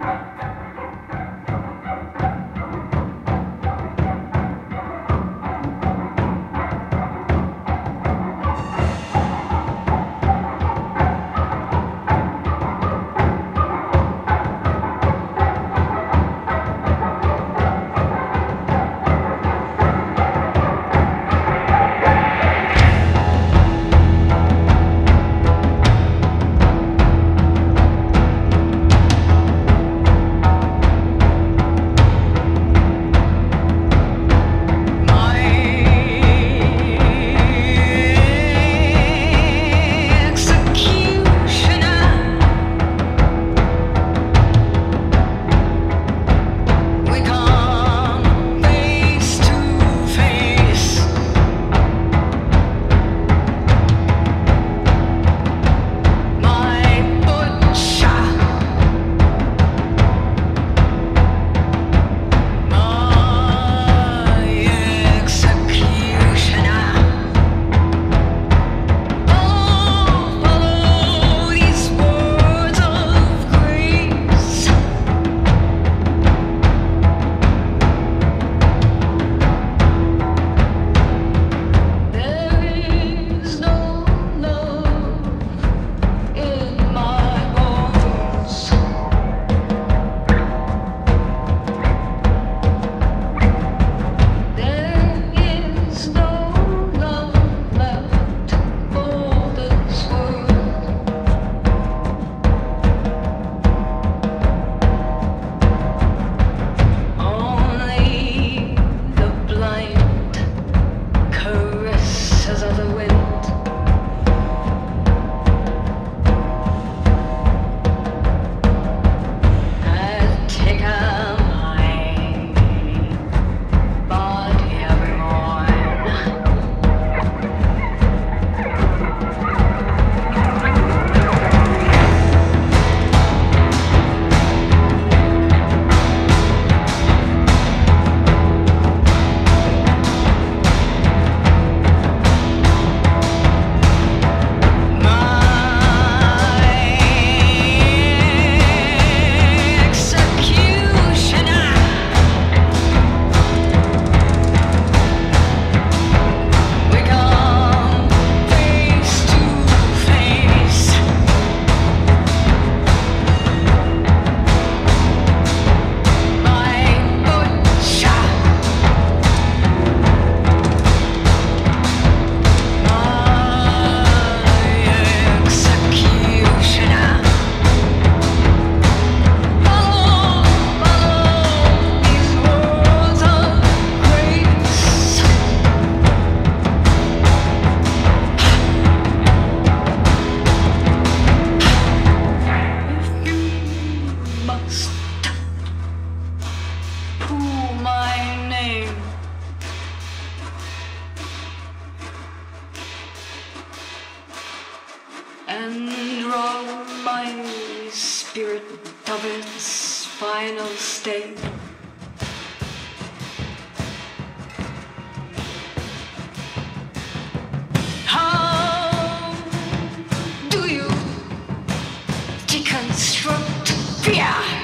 and spirit of its final state. How do you deconstruct fear?